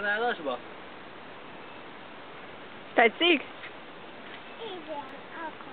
kanálásba? Tetszik? Igen, akkor.